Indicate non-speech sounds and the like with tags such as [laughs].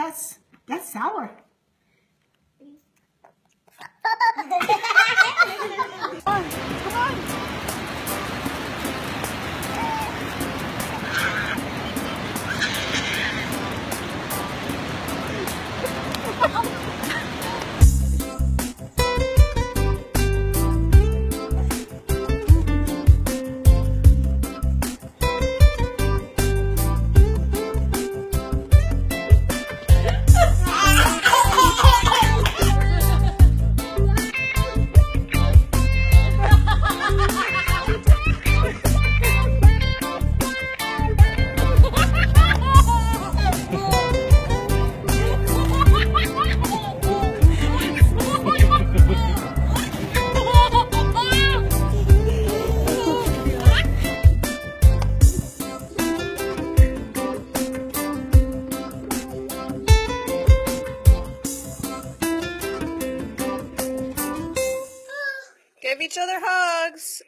That's that's sour. [laughs] Give each other hugs.